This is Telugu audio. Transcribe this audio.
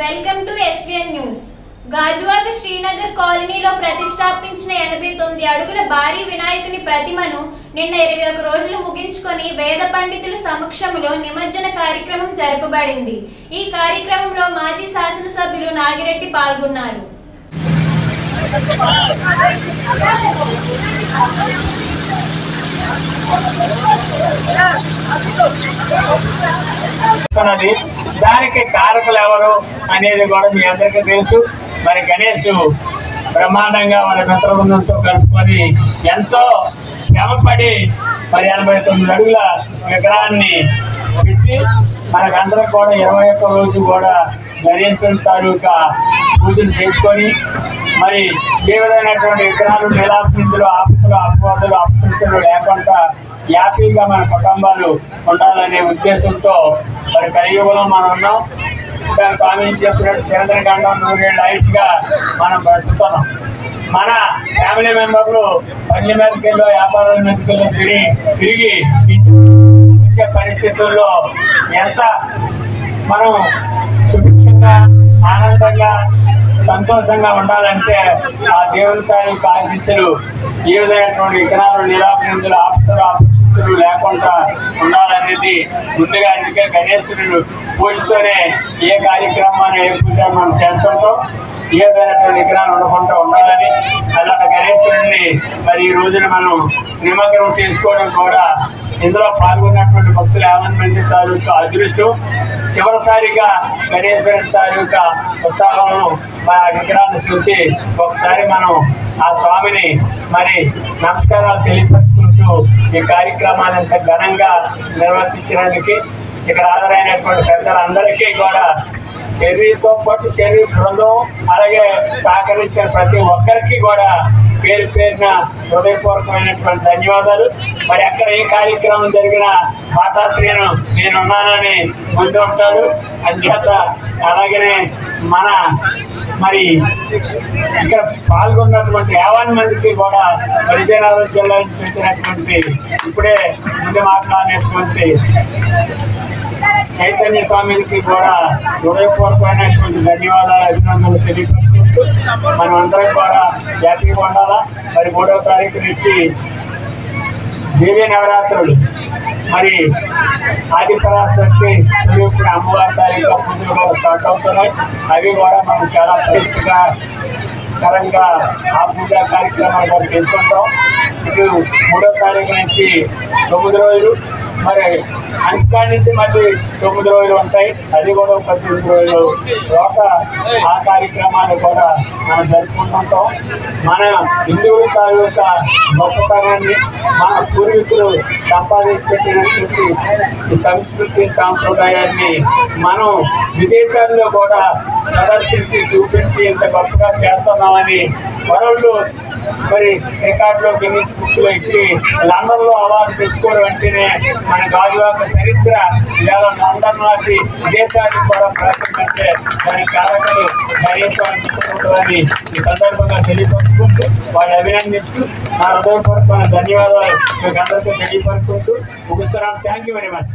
Welcome to SVN news. Gajuwaka Srinagar కాలనీలో ప్రతిష్టాపించిన ఎనభై తొమ్మిది అడుగుల భారీ వినాయకుని ప్రతిమను నిన్న ఇరవై ఒక రోజులు ముగించుకొని వేద పండితుల సమక్షంలో నిమజ్జన కార్యక్రమం జరపబడింది. ఈ కార్యక్రమంలో మాజీ శాసనసభ్యులు నాగిరెడ్డి పాల్గొన్నారు. చేస్తున్నది దానికి కారకులు ఎవరు అనేది కూడా మీ అందరికీ తెలుసు. మరి గణేష్ బ్రహ్మాండంగా మన మిత్రబృందంతో కలుపుకొని ఎంతో శ్రమపడి మరి ఎనభై తొమ్మిది అడుగుల విగ్రహాన్ని పెట్టి మనకందరం కూడా ఇరవై ఒక్క రోజు కూడా గణేశం తాలూకా పూజలు చేసుకొని మరి ఏ విధమైనటువంటి విగ్రహాలు నిలాపిందులు ఆపదలు అపవాదులు అపశక్తులు లేకుండా హ్యాపీగా మన కుటుంబాలు ఉండాలనే ఉద్దేశంతో మరి కలియుగంలో మనం ఉన్నాం ఇంకా స్వామి చెప్పినట్టు చంద్రకాండం నూరేళ్ళు ఆయుష్గా మనం బ్రతుకుతున్నాం. మన ఫ్యామిలీ మెంబర్లు పని మీదకి వెళ్ళి వ్యాపారాల మీదకి తిని తిరిగి తిరిగి పరిస్థితుల్లో ఎంత మనం సుభిక్షంగా ఆనందంగా సంతోషంగా ఉండాలంటే ఆ దేవుని తాలూకు ఆశీస్సులు ఏ విధమైనటువంటి విగ్రహాలు నిరాపనిందులు ఆపుతారు పరిస్థితులు లేకుండా ఉండాలనేది ముందుగా అందుకే గణేశుడు పూజతోనే ఏ కార్యక్రమాన్ని ఏ పూజ మనం చేస్తుంటాం ఏ విధమైనటువంటి విగ్రహాలు ఉండకుండా ఉండాలని. అలాంటి గణేశుడిని మరి ఈ రోజున మనం నిమగ్నం చేసుకోవడం కూడా ఇందులో పాల్గొన్నటువంటి భక్తులు యాభై మంది తాలూకా అదృష్టం. చివరిసారిగా గణేశ్వరుడి తాలూకా ఉత్సాహము మన విగ్రహాన్ని చూసి ఒకసారి మనం ఆ స్వామిని మరి నమస్కారాలు చేస్తూ ఈ కార్యక్రమాన్ని అంత ఘనంగా నిర్వర్తించినందుకు ఇక్కడ హాజరైనటువంటి పెద్దలందరికీ కూడా చెర్రీతో పాటు చర్య బృందం అలాగే సహకరించిన ప్రతి ఒక్కరికి కూడా పేరు పేరున హృదయపూర్వకమైనటువంటి ధన్యవాదాలు. మరి ఎక్కడ ఏ కార్యక్రమం జరిగినా మాతాశ్రీను నేనున్నానని ముందు ఉంటారు అంచేత అలాగనే మన మరి ఇక్కడ పాల్గొన్నటువంటి యాభై మందికి కూడా విజయనగరం జిల్లా నుంచి వచ్చినటువంటి ఇప్పుడే ముందు మాట్లాడినటువంటి చైతన్య స్వామికి కూడా హృదయపూర్వకమైనటువంటి ధన్యవాదాలు అభినందనలు తెలియపరుచుకుంటూ మనం అందరం కూడా జాతీయ ఉండాలా మరి మూడవ తారీఖు నుంచి దేవీ నవరాత్రులు. మరి ఆదిపరాశక్తి స్వరూపుడు అమ్మవారి తారీఖు పూజలు కూడా స్టార్ట్ అవుతున్నాయి. అవి కూడా మనం చాలా పరిస్థితిగా కరంగా ఆ పూజా కార్యక్రమాలు కూడా చేసుకుంటాం. ఇటు మూడో తారీఖు నుంచి తొమ్మిది రోజులు మరి అంకా నుంచి మళ్ళీ తొమ్మిది రోజులు ఉంటాయి. అది కూడా ఒక పద్దెనిమిది రోజులు లోక ఆ కార్యక్రమాలు కూడా మనం జరుపుకుంటుంటాం. మన హిందువుల తాలూకా గొప్పతనాన్ని మన పూర్వీకులు సంపాదించినటువంటి ఈ సంస్కృతి సాంప్రదాయాన్ని మనం విదేశాల్లో కూడా ప్రదర్శించి చూపించి ఇంత గొప్పగా చేస్తున్నామని మరొకళ్ళు మరి రికార్డులో గిన్నిస్ బుక్లో ఎక్కి లండన్లో అవార్డు తెచ్చుకోవడం అంటేనే మన గాజువాక చరిత్ర ఇవాళ లండన్ లాంటి విదేశానికి కూడా ప్రకటించే దాని కారకులు అని ఈ సందర్భంగా తెలియపరుచుకుంటూ వారిని అభినందిస్తూ నా హృదయపూర్వకమైన ధన్యవాదాలు. మీకు అందరికీ తెలియపరుచుకుంటూ ముగిస్తున్నాను థ్యాంక్ యూ వెరీ మచ్